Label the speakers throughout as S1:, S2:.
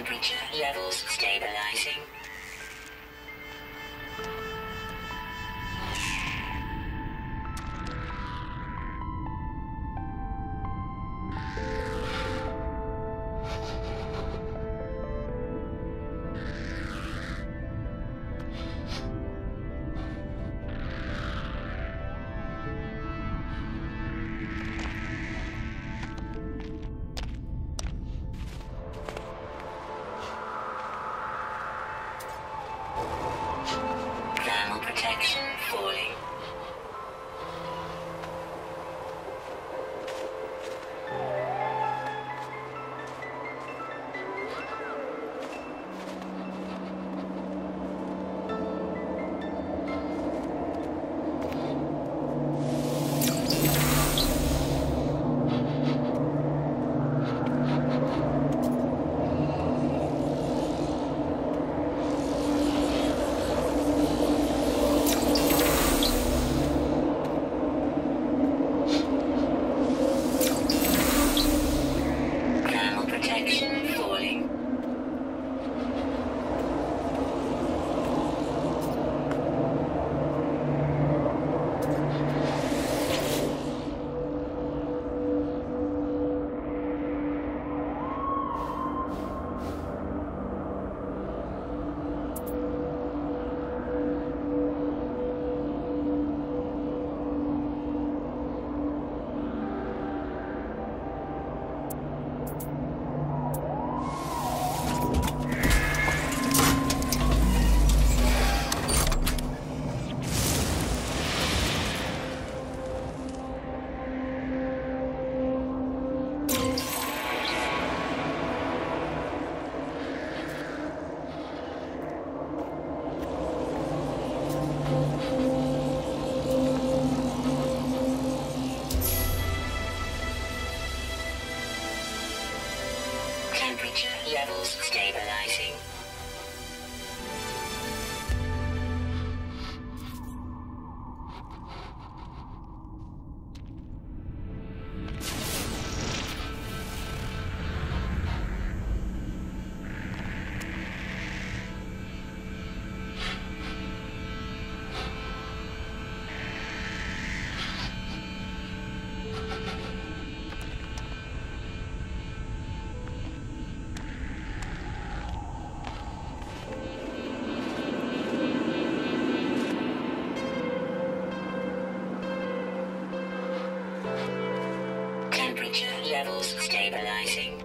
S1: Temperature levels stabilizing. Temperature levels stabilizing. Levels stabilizing.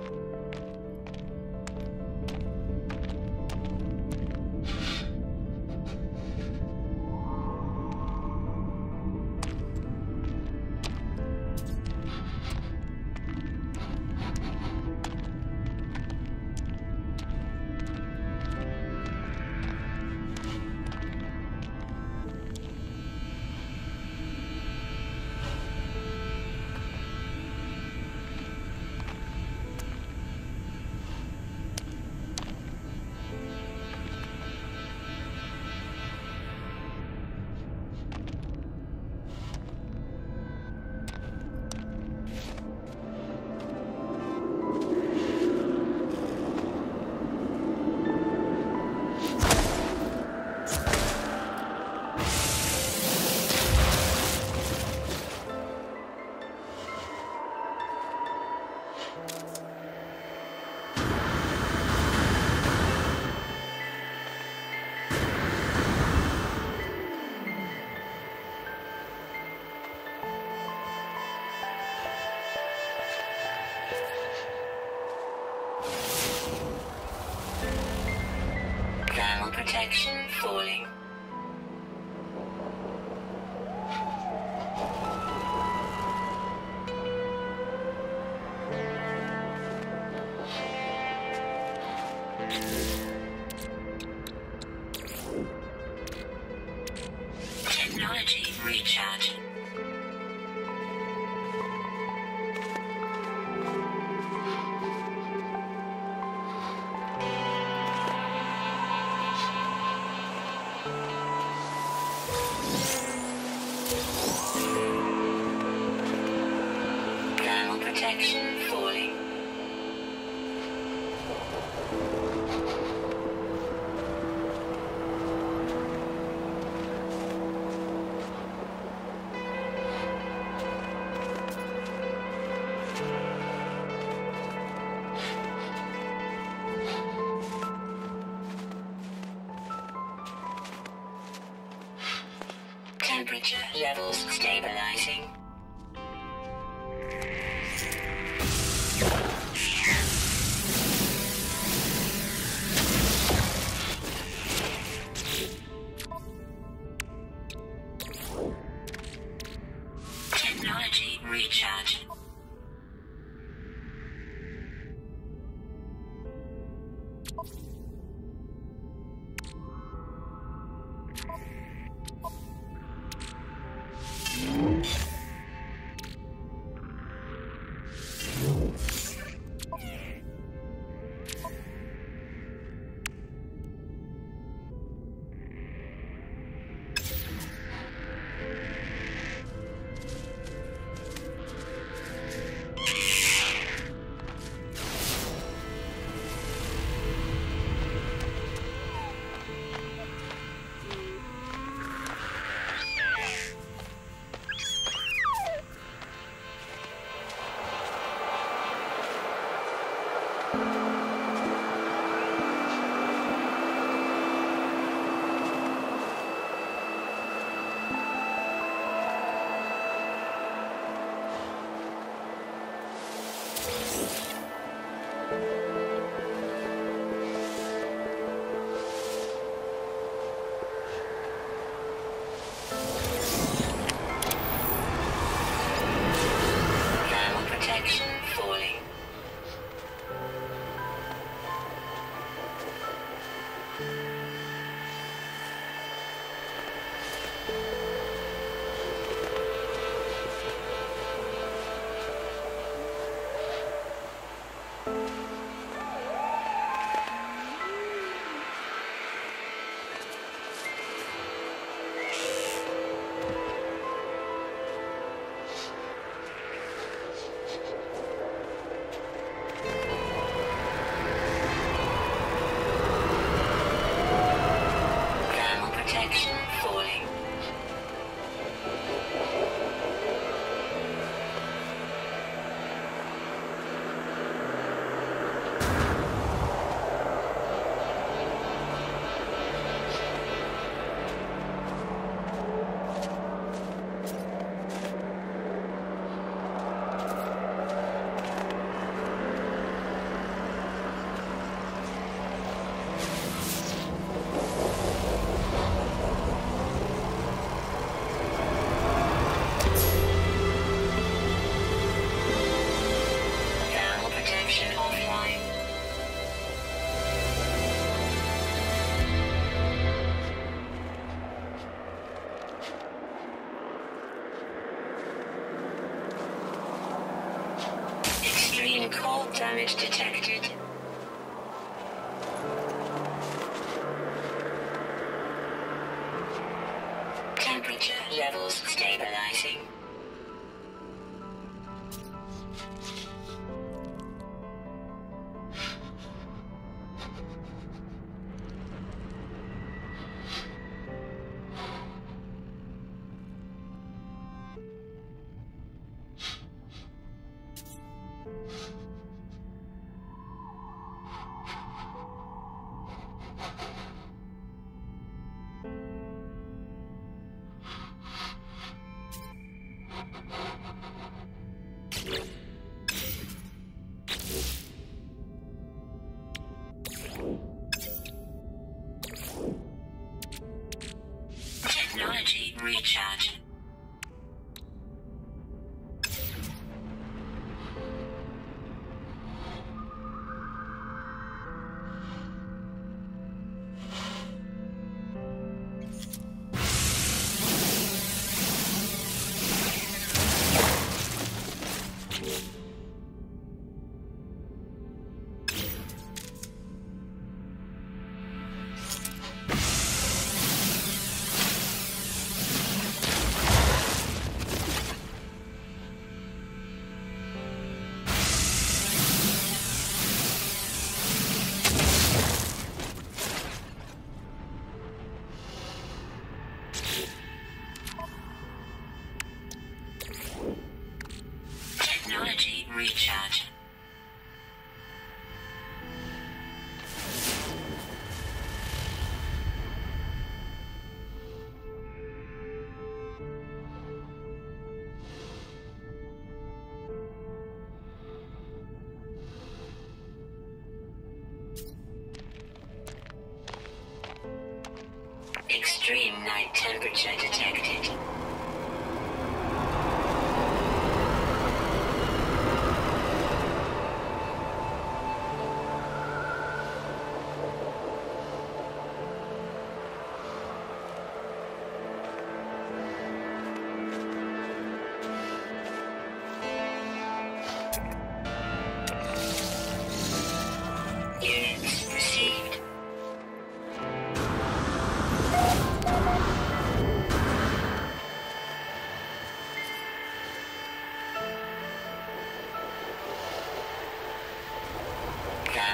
S1: Protection falling. Technology recharge. Levels stabilizing. Thermal cold damage detected. recharge.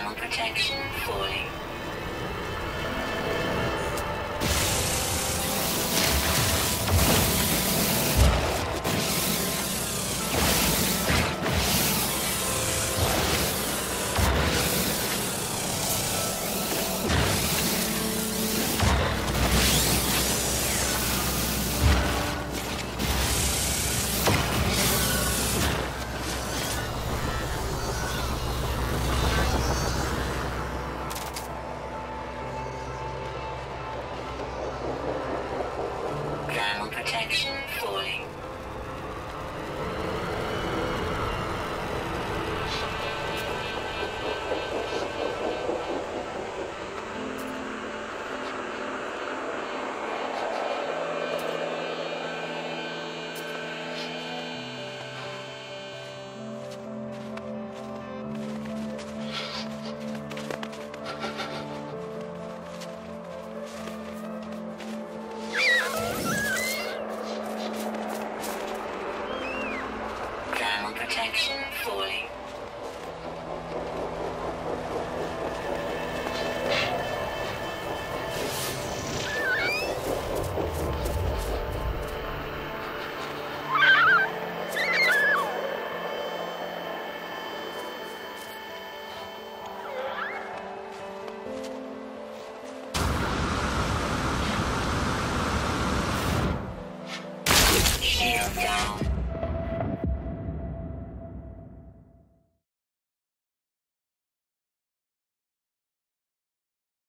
S1: Thermal protection falling.